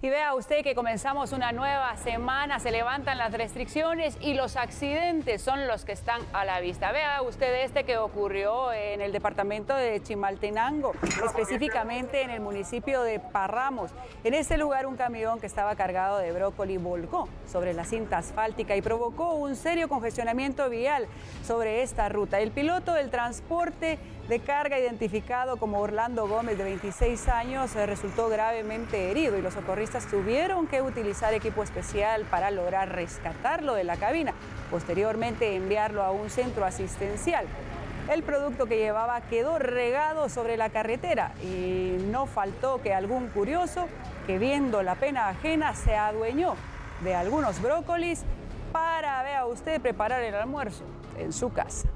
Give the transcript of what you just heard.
Y vea usted que comenzamos una nueva semana, se levantan las restricciones y los accidentes son los que están a la vista. Vea usted este que ocurrió en el departamento de Chimaltenango, específicamente en el municipio de Parramos. En este lugar un camión que estaba cargado de brócoli volcó sobre la cinta asfáltica y provocó un serio congestionamiento vial sobre esta ruta. El piloto del transporte de carga identificado como Orlando Gómez de 26 años resultó gravemente herido y los socorristas tuvieron que utilizar equipo especial para lograr rescatarlo de la cabina, posteriormente enviarlo a un centro asistencial. El producto que llevaba quedó regado sobre la carretera y no faltó que algún curioso que viendo la pena ajena se adueñó de algunos brócolis para, vea usted, preparar el almuerzo en su casa.